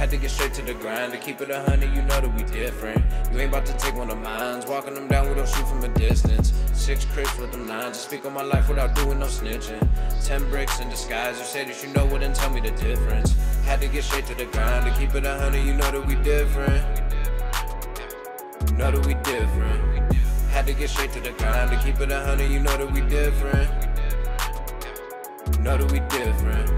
Had to get straight to the grind to keep it a hundred, you know that we different. You ain't about to take one of mines, walking them down, we don't shoot from a distance. Six crips with them nines, Just speak on my life without doing no snitching. Ten bricks in disguise, you say that you know it and tell me the difference. Had to get straight to the grind to keep it a hundred, you know that we different. You know that we different. Had to get straight to the grind to keep it a hundred, you know that we different. You know that we different.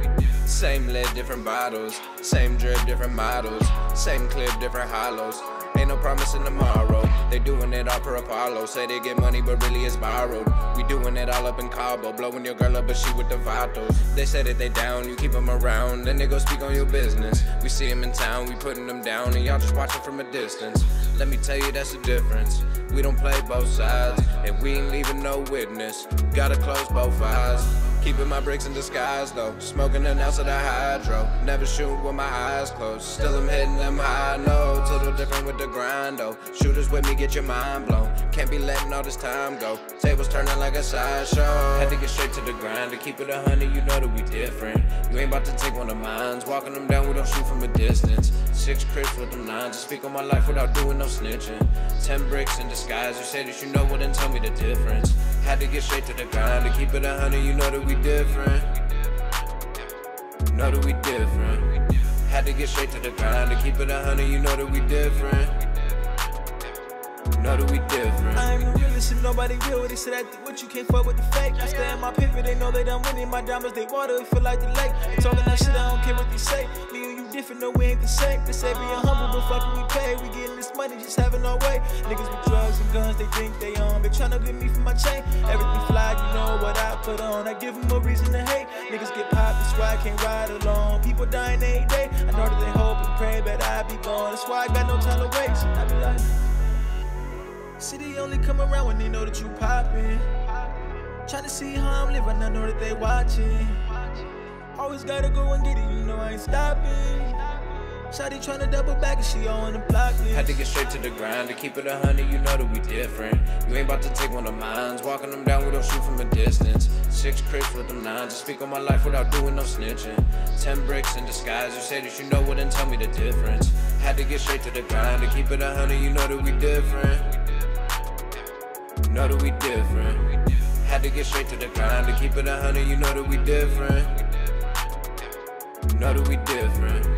Same lid, different bottles. Same drip, different models. Same clip, different hollows. Ain't no promising tomorrow. They doing it all per Apollo. Say they get money, but really it's borrowed. We doing it all up in Cabo. Blowing your girl up, but she with the vatos. They say that they down, you keep them around. Then they go speak on your business. We see them in town, we putting them down, and y'all just watching from a distance. Let me tell you, that's the difference. We don't play both sides, and we ain't leaving no witness. Gotta close both eyes. Keeping my bricks in disguise though. Smoking an ounce of the hydro. Never shoot with my eyes closed. Still I'm hitting them high no. Total different with the grind though. Shooters with me, get your mind blown. Can't be letting all this time go. Tables turning like a sideshow. Had to get straight to the grind to keep it a hundred. You know that we different. You ain't about to take one of mines. Walking them down, we don't shoot from a distance. Six crips with them nines. Just speak on my life without doing no snitching. Ten bricks in disguise. You say that you know what and tell me the difference. Had to get straight to the grind to keep it a hundred. You know that we different. Know that we different. Had to get straight to the grind to keep it a hundred. You know that we different. Know that we different. I ain't realest and nobody real. They said I do what you can't fuck with the fake. I stay in my pivot, they know they done winning. My diamonds, they water, it feel like the lake. They talking that shit, I don't care what they say. Different, no, we ain't the same. They say we being humble, but fucking we pay. We getting this money, just having our way. Niggas with drugs and guns, they think they on. They tryna get me for my chain. Everything fly, you know what I put on. I give them a reason to hate. Niggas get popped, that's why I can't ride alone. People dying every day. I know that they hope and pray, but I be gone. That's why I got no time to waste. I be like. City only come around when they know that you poppin'. Tryna see how I'm living, I know that they watching. Always gotta go and get it, you know I ain't stopping. Shawty tryna double back and she on the block list. Had to get straight to the grind to keep it a hundred. You know that we different. You ain't about to take one of mine. Walking them down, we don't shoot from a distance. Six crips with them nines. To speak on my life without doing no snitching. Ten bricks in disguise. You say that you know it and tell me the difference. Had to get straight to the grind to keep it a hundred. You know that we different. You know that we different. Had to get straight to the grind to keep it a hundred. You know that we different. You know that we different.